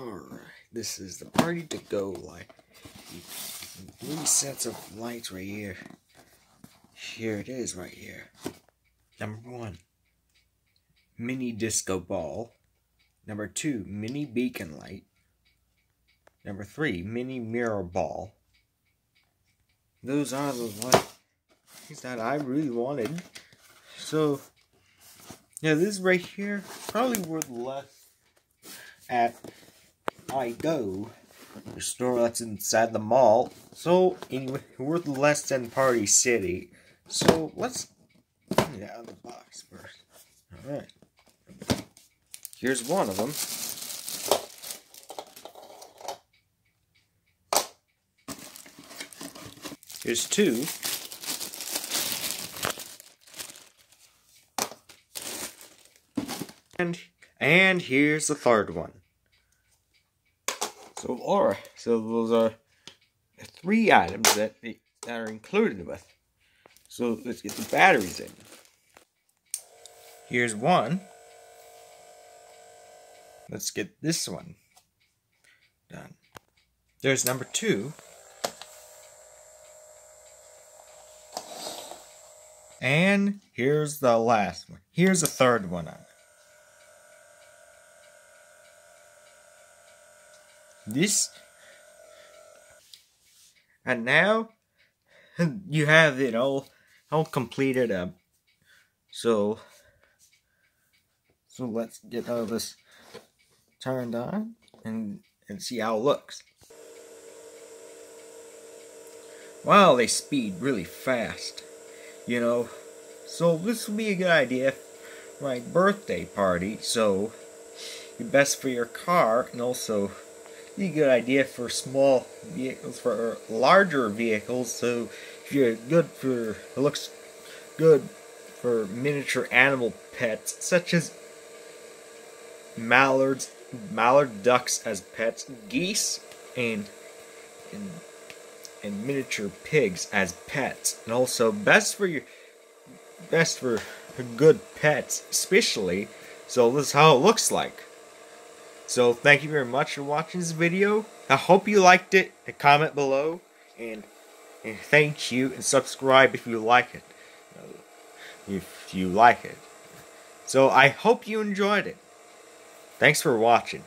Alright, this is the party to go light. Three sets of lights right here. Here it is right here. Number one, mini disco ball. Number two, mini beacon light. Number three, mini mirror ball. Those are the lights that I really wanted. So, yeah, this right here probably worth less at I go, the store that's inside the mall. So, anyway, worth less than Party City. So, let's get out of the box first. Alright. Here's one of them. Here's two. And and here's the third one. So alright, so those are three items that that are included with. So let's get the batteries in. Here's one. Let's get this one done. There's number two. And here's the last one. Here's the third one. This. And now you have it all all completed up. So so let's get all this turned on and and see how it looks. Wow, they speed really fast. You know. So this would be a good idea for my birthday party, so best for your car and also be a good idea for small vehicles, for larger vehicles. So if you're good for, it looks good for miniature animal pets, such as mallards, mallard ducks as pets, geese, and and and miniature pigs as pets, and also best for your best for good pets, especially. So this is how it looks like. So thank you very much for watching this video. I hope you liked it. And comment below. And, and thank you. And subscribe if you like it. If you like it. So I hope you enjoyed it. Thanks for watching.